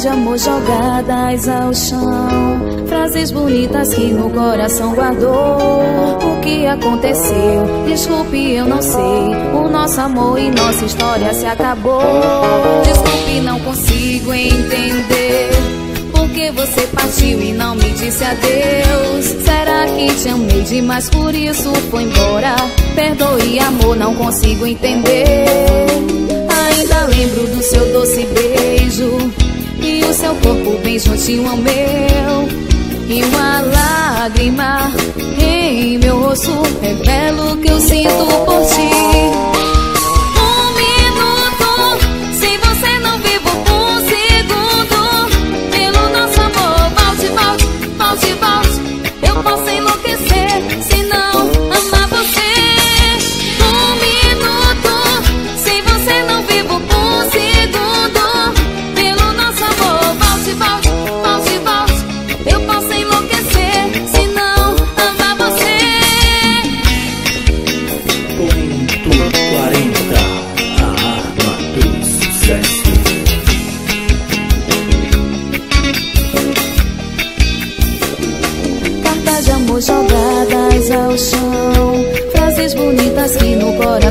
De amor jogadas ao chão. Frases bonitas que no coração guardou. O que aconteceu? Desculpe, eu não sei. O nosso amor e nossa história se acabou. Desculpe, não consigo entender. Por que você partiu e não me disse adeus? Será que te amei demais, por isso foi embora. Perdoe, amor, não consigo entender. Ainda lembro do seu doce beijo bem juntinho ao meu E uma lágrima em meu rosto Revela o que eu sinto por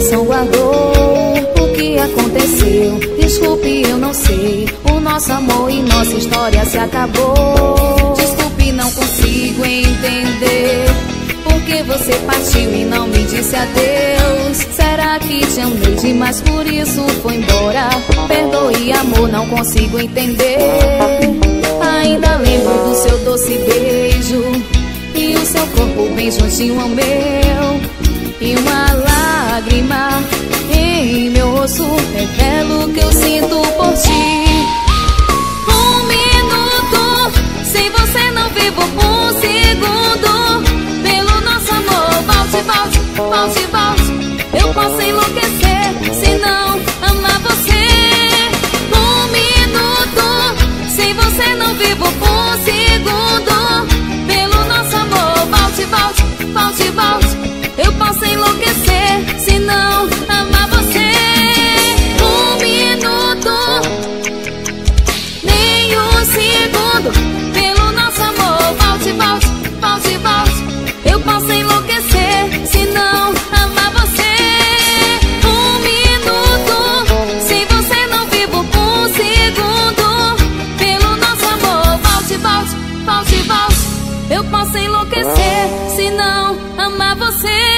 coração guardou o que aconteceu. Desculpe, eu não sei. O nosso amor e nossa história se acabou. Desculpe, não consigo entender. Por que você partiu e não me disse adeus? Será que te amei demais, por isso foi embora? Perdoe, amor, não consigo entender. Ainda lembro do seu doce beijo um beijinho ao meu e uma lágrima em meu rosto revela o que eu sinto por ti. Um minuto sem você não vivo um segundo. Pelo nosso amor, volte, volte, volte, volte. Eu posso enlouquecer se não Eu posso enlouquecer se não amar você.